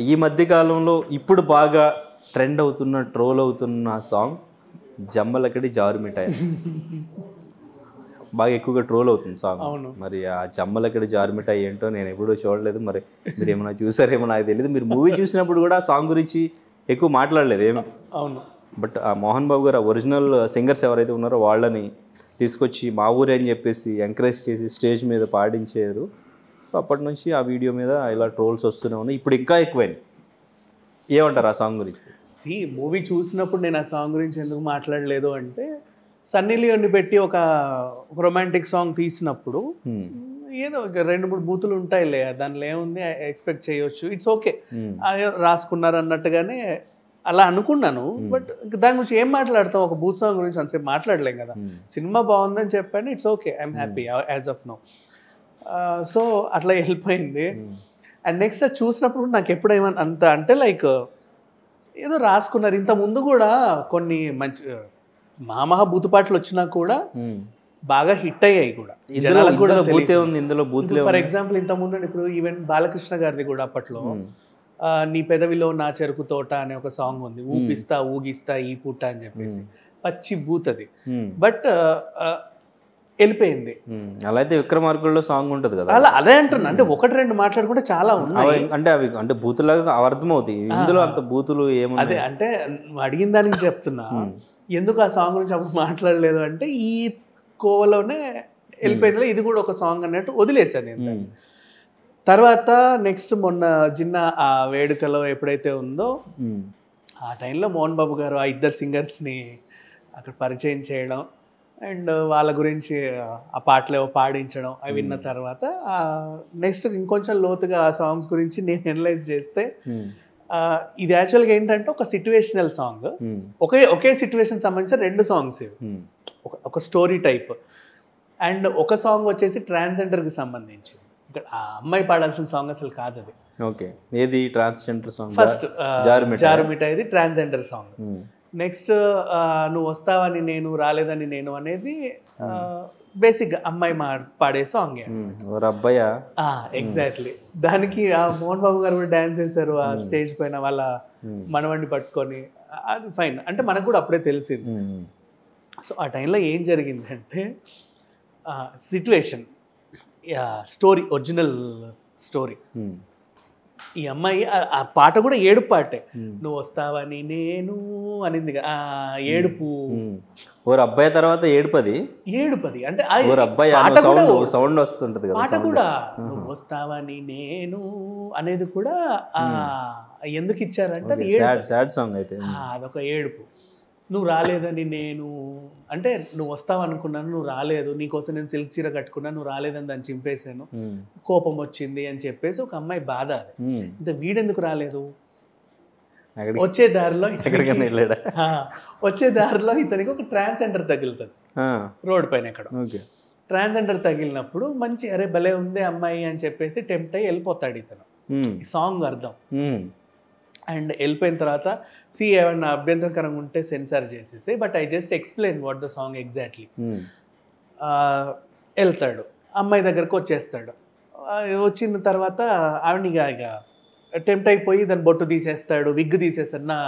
ఈ మధ్య కాలంలో ఇప్పుడు బాగా ట్రెండ్ అవుతున్న ట్రోల్ అవుతున్న సాంగ్ జమ్మలకడి జారు మిఠాయి. బాగా ఎక్కువగా ట్రోల్ అవుతుంది సాంగ్. మరి ఆ జమ్మలకడి జారు మిఠాయి ఏంటో నేను ఎప్పుడూ చూడలేదు. మరి మీరు ఏమైనా చూసారేమో నాకు తెలియదు మీరు మూవీ చూసినప్పుడు కూడా సాంగ్ గురించి ఎక్కువ మాట్లాడలేదు ఏం అవును. బట్ ఆ మోహన్ బాబు గారు ఒరిజినల్ సింగర్స్ ఎవరైతే ఉన్నారో వాళ్ళని తీసుకొచ్చి మా ఊరే అని చెప్పేసి ఎంకరేజ్ చేసి స్టేజ్ మీద పాడించారు. సో అప్పటి నుంచి ఆ వీడియో మీద ఇలా ట్రోల్స్ వస్తూనే ఉన్నాయి. ఇప్పుడు ఇంకా ఎక్కువైంది. ఏమంటారు ఆ సాంగ్ గురించి? సి మూవీ చూసినప్పుడు నేను ఆ సాంగ్ గురించి ఎందుకు మాట్లాడలేదు అంటే సన్నీ లియోని పెట్టి ఒక రొమాంటిక్ సాంగ్ తీసినప్పుడు ఏదో రెండు మూడు బూతులు ఉంటాయిలే దానిలో ఏముంది ఎక్స్పెక్ట్ చేయొచ్చు ఇట్స్ ఓకే. రాసుకున్నారు అన్నట్టుగానే అలా అనుకున్నాను. బట్ దాని గురించి ఏం మాట్లాడతాం ఒక బూత్ సాంగ్ గురించి అంతసేపు మాట్లాడలేం కదా. సినిమా బాగుందని చెప్పాను it's okay I'm happy as of no. So అట్లా వెళ్ళిపోయింది. అండ్ నెక్స్ట్ అది చూసినప్పుడు నాకు ఎప్పుడు ఏమన్నా అంత అంటే లైక్ ఏదో రాసుకున్నారు. ఇంత ముందు కూడా కొన్ని మంచి మహామహా బూతుపాట్లు వచ్చినా కూడా బాగా హిట్ అయ్యాయి కూడా. ఇందులో ఇందులో బూతే ఉంది ఇందులో బూత్లే ఫర్ ఎగ్జాంపుల్ ఇంత ముందు ఇప్పుడు ఈవెన్ బాలకృష్ణ గారిది కూడా అప్పట్లో నీ పెదవిలో నా చెరుకు తోట అనే ఒక సాంగ్ ఉంది. ఊపిస్తా ఊగిస్తా ఈ పూట అని చెప్పేసి. పచ్చి బూత్ అది బట్ వెళ్ళిపోయింది. అలా అయితే విక్రమార్కుల్లో సాంగ్ ఉంటుంది కదా. అలా అదే అంటున్నా. అంటే ఒకటి రెండు మాట్లాడుకుంటే చాలా ఉన్నాయి. అంటే అవి అంటే బూతులాగా అర్థమవుతాయి. ఇందులో అంత బూతులు ఏమున్నాయి? అదే అంటే అడిగిన దానికి చెప్తున్నా. ఎందుకు ఆ సాంగ్ గురించి అప్పుడు మాట్లాడలేదు అంటే ఈ కోవలోనే వెళ్ళిపోయింది ఇది కూడా ఒక సాంగ్ అన్నట్టు వదిలేశాను నేను. తర్వాత నెక్స్ట్ మొన్న చిన్న ఆ వేడుకలో ఎప్పుడైతే ఉందో ఆ టైంలో మోహన్ బాబు గారు ఆ ఇద్దరు సింగర్స్ని అక్కడ పరిచయం చేయడం అండ్ వాళ్ళ గురించి ఆ పాటలు ఏవో పాడించడం అవి విన్న తర్వాత నెక్స్ట్ ఇంకొంచెం లోతుగా ఆ సాంగ్స్ గురించి నేను ఎనలైజ్ చేస్తే ఆ, ఇది యాక్చువల్గా ఏంటంటే ఒక సిట్యువేషనల్ సాంగ్. ఉమ్, ఒకే ఒకే సిట్యువేషన్ సంబంధించిన రెండు సాంగ్స్ ఇవి. ఒక స్టోరీ టైప్. అండ్ ఒక సాంగ్ వచ్చేసి ట్రాన్స్జెండర్కి సంబంధించి. ఇక్కడ ఆ అమ్మాయి పాడాల్సిన సాంగ్ అసలు కాదు అది. ఓకే. ఏది? Transgender song? ఫస్ట్ జారు జారుమిట ఇది ట్రాన్స్జెండర్ సాంగ్. నెక్స్ట్ నువ్వు వస్తావని నేను రాలేదని నేను అనేది బేసిక్ అమ్మాయి మా పాడే సాంగ్ అబ్బాయ? ఎగ్జాక్ట్లీ దానికి ఆ మోహన్ బాబు గారు కూడా డాన్స్ చేశారు ఆ స్టేజ్ పైన వాళ్ళ మనవడిని పట్టుకొని. అది ఫైన్ అంటే మనకు కూడా అప్పుడే తెలిసింది. సో ఆ టైంలో ఏం జరిగిందంటే సిట్యువేషన్ స్టోరీ ఒరిజినల్ స్టోరీ ఈ అమ్మాయి ఆ- పాట కూడా ఏడుపు పాటే. నువ్వు వస్తావని నేను అనింది. ఆ ఏడుపు. ఓరు అబ్బాయి తర్వాత ఏడుపది ఏడుపది అంటే అబ్బాయి సౌండ్ సౌండ్ వస్తుంటది కదా పాట కూడా నువ్వు వస్తావని నేను అనేది కూడా ఆ ఎందుకు ఇచ్చారంటే సాడ్ సాడ్ సాంగ్ అయితే. అదొక ఏడుపు. నువ్వు రాలేదని నేను అంటే నువ్వు వస్తావు అనుకున్నాను నువ్వు రాలేదు నీకోసం నేను సిల్క్ చీర కట్టుకున్నాను నువ్వు రాలేదని దాన్ని చింపేశాను కోపం వచ్చింది అని చెప్పేసి ఒక అమ్మాయి బాధ. ఇంత వీడెందుకు రాలేదు? వచ్చే దారిలో వచ్చే దారిలో ఇతనికి ఒక ట్రాన్స్జెండర్ తగులుతుంది రోడ్ పైన ఎక్కడ. ట్రాన్స్జెండర్ తగిలినప్పుడు మంచి అరే భలే ఉంది అమ్మాయి అని చెప్పేసి టెంప్ట్ అయ్యి వెళ్ళిపోతాడు ఇతను. సాంగ్ అర్థం. అండ్ వెళ్ళిపోయిన తర్వాత సి ఏమన్నా అభ్యంతరకరంగా ఉంటే సెన్సార్ చేసేసి but I just explain what the song exactly. Um, వెళ్తాడు. అమ్మాయి దగ్గరకు వచ్చేస్తాడు. వచ్చిన తర్వాత ఆవిడనిగా ఇక టెంప్ట్ అయిపోయి దాని బొట్టు తీసేస్తాడు విగ్ తీసేస్తాడు. నా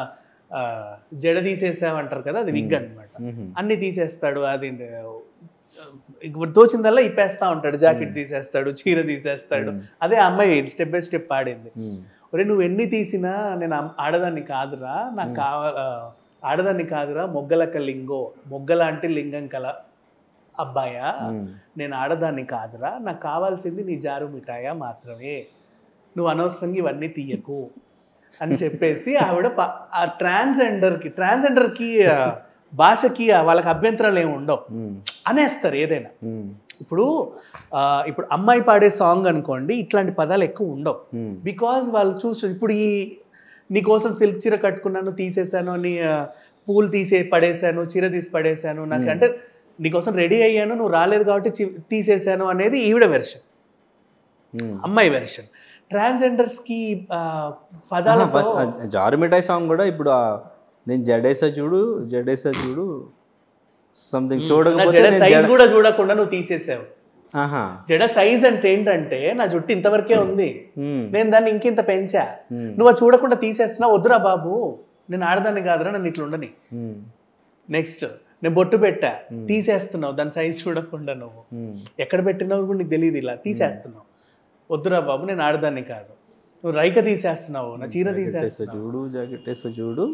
జడ తీసేసామంటారు కదా అది విగ్ అనమాట ఉమ్, అన్ని తీసేస్తాడు అది తోచిందల్లా ఇప్పేస్తా ఉంటాడు. జాకెట్ తీసేస్తాడు చీర తీసేస్తాడు. అదే అమ్మాయి స్టెప్ బై స్టెప్ ఆడింది ఒరే నువ్వు ఎన్ని తీసినా నేను ఆడదాన్ని కాదురా. నాకు కావ ఆడదాన్ని కాదురా. మొగ్గలక లింగో. మొగ్గలాంటి లింగం కల అబ్బాయా. నేను ఆడదాన్ని కాదురా. నాకు కావాల్సింది నీ జారు మిఠాయా మాత్రమే. నువ్వు అనవసరంగా ఇవన్నీ తీయకు అని చెప్పేసి ఆవిడ ఆ ట్రాన్స్జెండర్కి ట్రాన్స్జెండర్కి భాషకి వాళ్ళకి అభ్యంతరాలు ఏమి ఉండవు. అనేస్తారు ఏదైనా. ఇప్పుడు ఇప్పుడు అమ్మాయి పాడే సాంగ్ అనుకోండి ఇట్లాంటి పదాలు ఎక్కువ ఉండవు. బికాజ్ వాళ్ళు చూసి ఇప్పుడు ఈ నీకోసం సిల్క్ చీర కట్టుకున్నాను తీసేసాను నీ పూలు తీసే పడేశాను చీర తీసి పడేశాను నాకు అంటే నీకోసం రెడీ అయ్యాను నువ్వు రాలేదు కాబట్టి తీసేశాను అనేది ఈవిడ వెర్షన్ ఉమ్. అమ్మాయి వెర్షన్ ట్రాన్స్జెండర్స్కి పదాలు ఫస్ట్ ఆ జారు మిఠాయి సాంగ్ కూడా ఇప్పుడు నేను జడేసా చూడు జడేసా చూడు సంథింగ్ చూడకపోతే సైజ్ కూడా చూడకుండా నువ్వు తీసేసావు. జడ సైజ్ అంటే ఏంటంటే నా జుట్టు ఇంతవరకే ఉంది. నేను దాన్ని ఇంకింత పెంచా. నువ్వు చూడకుండా తీసేస్తున్నా వద్దురా బాబు నేను ఆడదాన్ని కాదురా నన్ను ఇట్లా ఉండని. నెక్స్ట్ నేను బొట్టు పెట్టా. తీసేస్తున్నావు దాని సైజ్ చూడకుండా నువ్వు. ఎక్కడ పెట్టినావు కూడా నీకు తెలియదు ఇలా తీసేస్తున్నావు. వద్దురా బాబు నేను ఆడదాన్ని కాదు. నువ్వు రైక తీసేస్తున్నావు నా చీర వేస్తా చూడు జాకెట్ చూడు.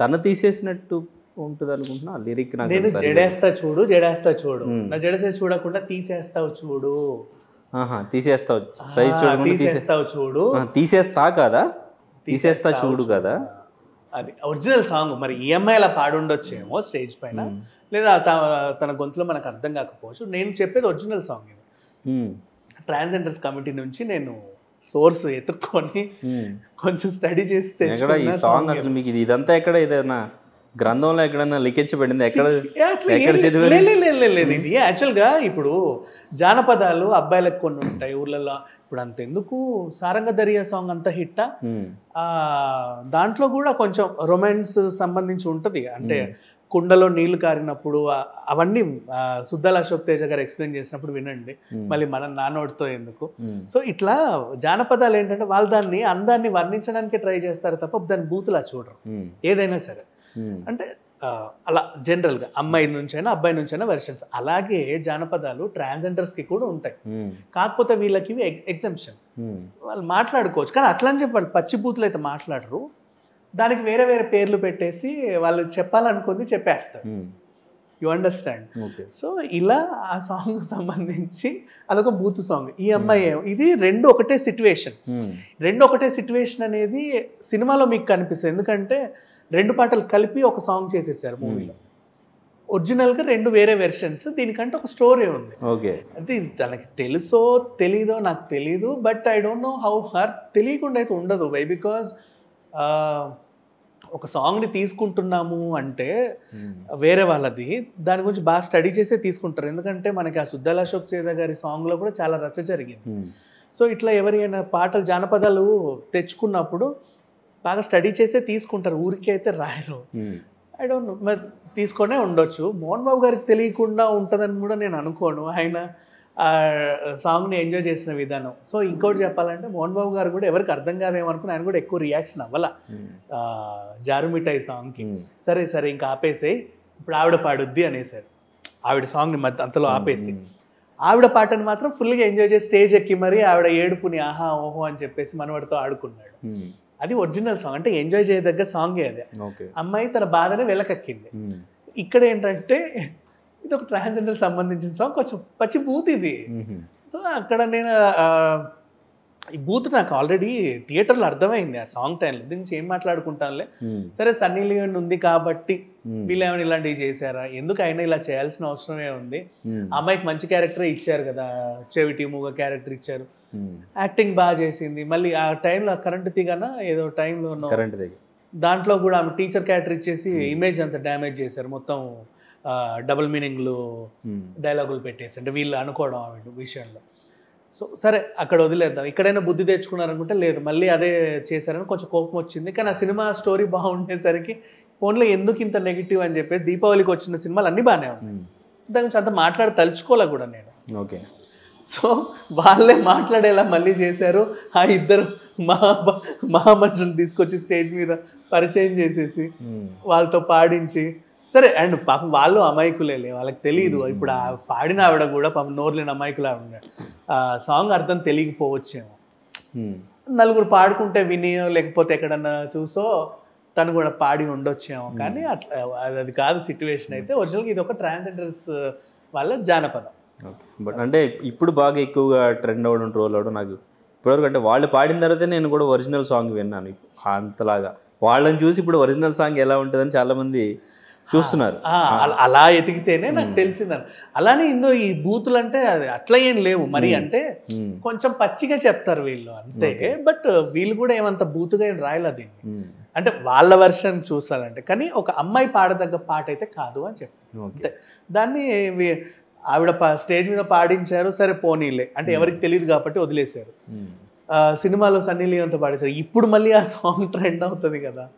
తను తీసేసినట్టు ఉంటుంది అనుకుంటున్నా లిరిక్ నాకు నేను జడేస్తా చూడు జడేస్తా చూడు. నా జడసేసి చూడకుండా తీసేస్తావు చూడు. తీసేస్తావు. సైజ్ చూడకుండా తీసేస్తావు చూడు. తీసేస్తా కదా? తీసేస్తా చూడు కదా? అది ఒరిజినల్ సాంగ్. మరి ఈఎంఐ అలా పాడుండొచ్చేమో స్టేజ్ పైన. లేదా తన గొంతులో మనకు అర్థం కాకపోవచ్చు. నేను చెప్పేది ఒరిజినల్ సాంగ్ ఇది. ట్రాన్స్జెండర్స్ కమిటీ నుంచి నేను సోర్స్ ఎత్తుక్కొని. కొంచెం స్టడీ చేసి ఎక్కడ ఈ సాంగ్ అసలు మీకు ఇది ఇదంతా ఎక్కడ ఏదైనా గ్రంథంలో ఎక్కడైనా లిఖించబడింది ఎక్కడ ఏ, అట్లా ఎక్కడ లే, లేదు. ఇది యాక్చువల్గా ఇప్పుడు జానపదాలు అబ్బాయిలకు కొన్ని ఉంటాయి ఊర్లలో. ఇప్పుడు అంతెందుకు? సారంగ దరియా సాంగ్ అంత. ఆ, దాంట్లో కూడా కొంచెం రొమాన్స్ సంబంధించి ఉంటుంది. అంటే కుండలో నీళ్ళు కారినప్పుడు అవన్నీ సుద్దాల అశోక్ తేజ గారు ఎక్స్ప్లెయిన్ చేసినప్పుడు వినండి. మళ్ళీ మన నానోడితో ఎందుకు. సో ఇట్లా జానపదాలు ఏంటంటే వాళ్ళు దాన్ని అందాన్ని వర్ణించడానికి ట్రై చేస్తారు తప్ప దాని బూతులా చూడరు. ఏదైనా సరే. అంటే ఆ, అలా జనరల్గా అమ్మాయి నుంచైనా అబ్బాయి నుంచైనా వెర్షన్స్ అలాగే జానపదాలు ట్రాన్స్జెండర్స్కి కూడా ఉంటాయి. మ్మ్. కాకపోతే వీళ్ళకి ఇవి ఎగ్జంప్షన్ మ్మ్. వాళ్ళు మాట్లాడుకోవచ్చు. కానీ అట్లా అని చెప్పి వాళ్ళు పచ్చి బూతులు అయితే మాట్లాడరు. దానికి వేరే వేరే పేర్లు పెట్టేసి వాళ్ళు చెప్పాలనుకుంది చెప్పేస్తారు. యు అండర్స్టాండ్ సో ఇలా ఆ సాంగ్ సంబంధించి అదొక బూత్ సాంగ్ ఈ అమ్మాయి ఇది రెండు ఒకటే సిచ్యువేషన్ మ్మ్. రెండు ఒకటే సిచ్యువేషన్ అనేది సినిమాలో మీకు కనిపిస్తుంది. ఎందుకంటే రెండు పాటలు కలిపి ఒక సాంగ్ చేసేసారు మూవీలో. ఒరిజినల్గా రెండు వేరే వెర్షన్స్ దీనికంటే ఒక స్టోరీ ఉంది. ఓకే. అది తనకి తెలుసో తెలీదో నాకు తెలీదు but I don't know how her తెలియకుండా అయితే ఉండదు. వై? బికాజ్ ఒక సాంగ్ని తీసుకుంటున్నాము అంటే వేరే వాళ్ళది. దాని గురించి బాగా స్టడీ చేసే తీసుకుంటారు. ఎందుకంటే మనకి ఆ సుద్దాల అశోక్ చేద గారి సాంగ్లో కూడా చాలా రచ జరిగింది. మ్మ్. సో ఇట్లా ఎవరైనా పాటలు జానపదాలు తెచ్చుకున్నప్పుడు బాగా స్టడీ చేసే తీసుకుంటారు. ఊరికే అయితే రాయరు. ఐ డోంట్ నో మరి తీసుకొనే ఉండొచ్చు. మోహన్ బాబు గారికి తెలియకుండా ఉంటుందని కూడా నేను అనుకోను. ఆయన ఆ సాంగ్ని ఎంజాయ్ చేసిన విధానం. సో ఇంకోటి చెప్పాలంటే మోహన్ బాబు గారు కూడా ఎవరికి అర్థం కాదేమో అనుకుని ఆయన కూడా ఎక్కువ రియాక్షన్ అవ్వాల. ఆ, జారు మిఠాయి సాంగ్కి. సరే సరే ఇంకా ఆపేసేయి. ఇప్పుడు ఆవిడ పాడుద్ది అనేసారు. ఆవిడ సాంగ్ని మధ్య అంతలో ఆపేసి. ఆవిడ పాటను మాత్రం ఫుల్గా ఎంజాయ్ చేసి స్టేజ్ ఎక్కి మరి ఆవిడ ఏడుపుని ఆహా ఓహో అని చెప్పేసి మనవాడితో ఆడుకున్నాడు. అది ఒరిజినల్ సాంగ్. అంటే ఎంజాయ్ చేయదగ్గ సాంగే అదే. ఓకే. అమ్మాయి తన బాధని వెలకక్కింది. ఇక్కడ ఏంటంటే ఇది ఒక ట్రాన్స్జెండర్ సంబంధించిన సాంగ్. కొంచెం పచ్చి బూత్ ఇది. సో అక్కడ నేను ఈ బూత్ నాకు ఆల్రెడీ థియేటర్లో అర్థమైంది ఆ సాంగ్ టైంలో. దీని నుంచి ఏం మాట్లాడుకుంటానులే. సరే సన్నీ లియోన్ ఉంది కాబట్టి. వీళ్ళు ఏమైనా ఇలాంటివి చేశారా? ఎందుకు అయినా ఇలా చేయాల్సిన అవసరమే ఉంది. అమ్మాయికి మంచి క్యారెక్టర్ ఇచ్చారు కదా. చెవిటి మూగ క్యారెక్టర్ ఇచ్చారు. యాక్టింగ్ బాగా చేసింది. మళ్ళీ ఆ టైంలో కరెంట్ తీగాన ఏదో టైంలో కరెంట్ దగ్గర దాంట్లో కూడా ఆమె టీచర్ క్యారెక్టర్ ఇచ్చేసి ఇమేజ్ అంతా డ్యామేజ్ చేశారు. మొత్తం డబుల్ మీనింగ్లు. డైలాగులు పెట్టేసి అంటే వీళ్ళు అనుకోవడం ఆమె విషయంలో. సో సరే అక్కడ వదిలేద్దాం. ఇక్కడైనా బుద్ధి తెచ్చుకున్నారనుకుంటే లేదు మళ్ళీ అదే చేశారని కొంచెం కోపం వచ్చింది. కానీ ఆ సినిమా స్టోరీ బాగుండేసరికి ఫోన్లో ఎందుకు ఇంత నెగిటివ్ అని చెప్పేసి దీపావళికి వచ్చిన సినిమాలు అన్నీ బాగానే ఉన్నాయి. దాని గురించి అంత మాట్లాడి తలుచుకోలే కూడా నేను. ఓకే. సో వాళ్ళే మాట్లాడేలా మళ్ళీ చేశారు. ఆ ఇద్దరు మహా మహామనుషులు తీసుకొచ్చి స్టేజ్ మీద పరిచయం చేసేసి. వాళ్ళతో పాడించి సరే అండ్ పాపం వాళ్ళు అమాయకులేలే వాళ్ళకి తెలియదు ఇప్పుడు ఆ పాడిన ఆవిడ కూడా పాపం నోరులేని అమాయకులు ఆవిడ. ఆ సాంగ్ అర్థం తెలియకపోవచ్చేమో. నలుగురు పాడుకుంటే విని లేకపోతే ఎక్కడన్నా చూసో తను కూడా పాడి ఉండొచ్చేమో. కానీ అట్లా అది కాదు సిచ్యువేషన్ అయితే. ఒరిజినల్గా ఇది ఒక ట్రాన్స్జెండర్స్ వాళ్ళ జానపదం. ఓకే. బట్ అంటే ఇప్పుడు బాగా ఎక్కువగా ట్రెండ్ అవ్వడం ట్రోల్ అవ్వడం నాకు ఇప్పటివరకు అంటే వాళ్ళు పాడిన తర్వాతే నేను కూడా ఒరిజినల్ సాంగ్ విన్నాను. అంతలాగా. వాళ్ళని చూసి ఇప్పుడు ఒరిజినల్ సాంగ్ ఎలా ఉంటుందని చాలా మంది చూస్తున్నారు అల- ఎతికితేనే నాకు తెలిసిందని అలానే ఇందులో ఈ బూతులు అంటే అది అట్లా ఏం లేవు. మరి అంటే. కొంచెం పచ్చిగా చెప్తారు వీళ్ళు. అంతే. బట్ వీళ్ళు కూడా ఏమంత బూతుగా ఏం రాయలేదు దీన్ని. అంటే వాళ్ళ వర్షన్ చూసారంటే కానీ ఒక అమ్మాయి పాడదగ్గ పాట అయితే కాదు అని చెప్తారు. అంతే. దాన్ని ఆవిడ పా- స్టేజ్ మీద పాడించారు సరే పోనీలే. అంటే ఎవరికి తెలియదు కాబట్టి వదిలేశారు. సినిమాలో సన్నీ లియోన్తో పాడేశారు. ఇప్పుడు మళ్ళీ ఆ సాంగ్ ట్రెండ్ అవుతుంది కదా.